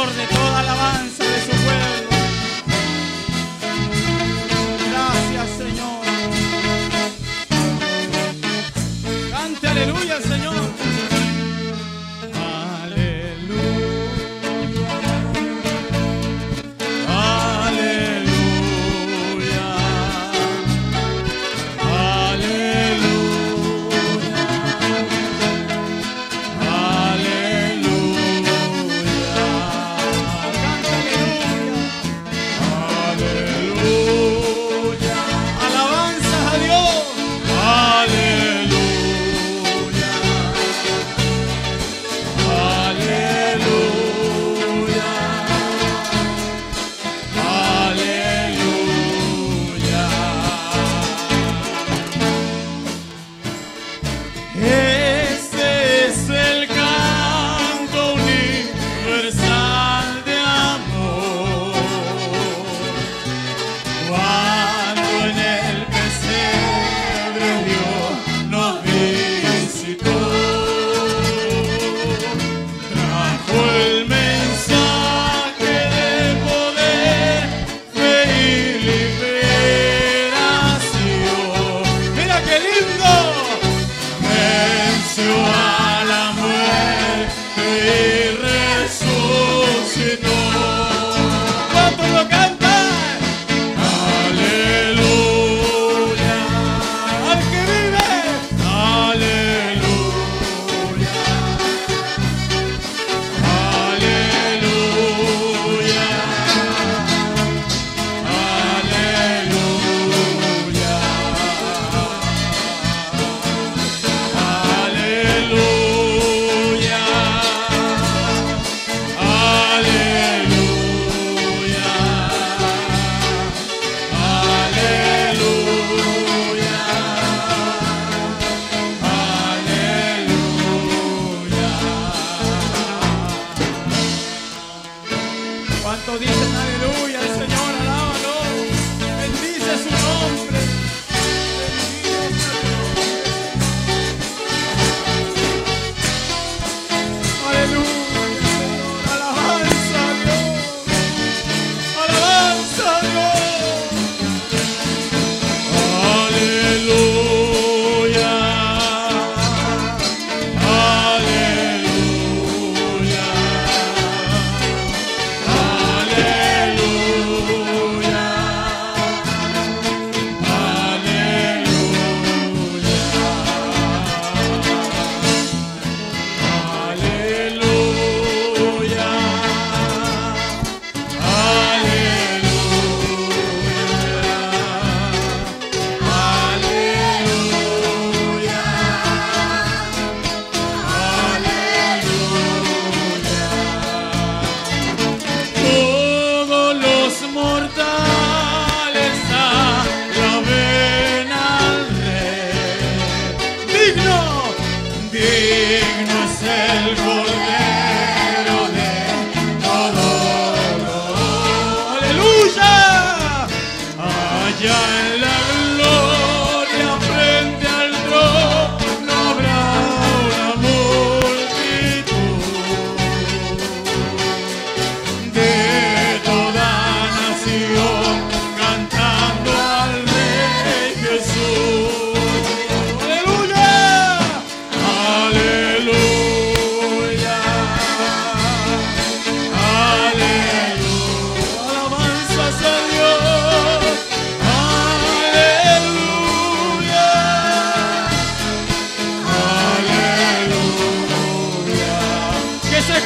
merecedor de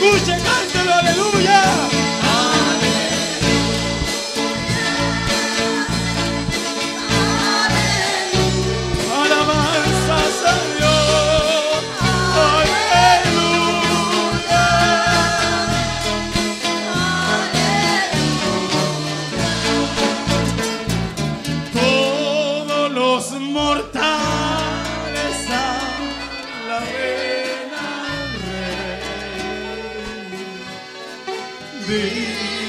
Puxa, Rey.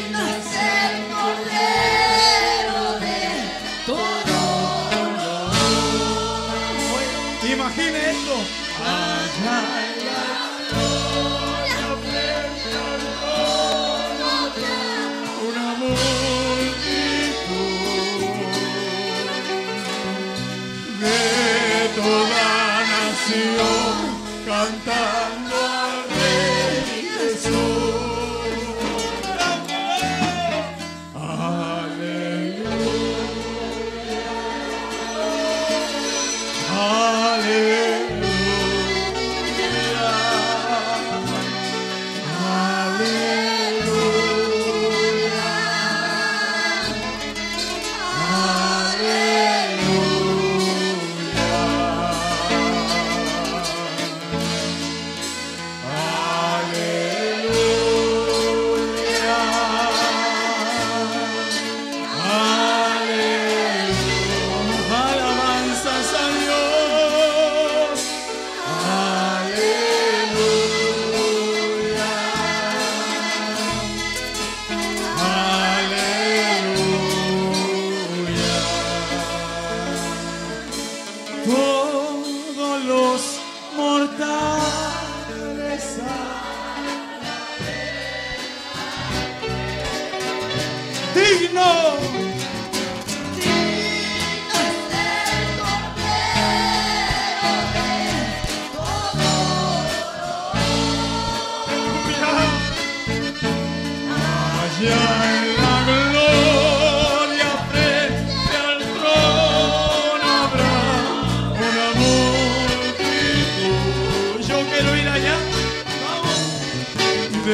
Todos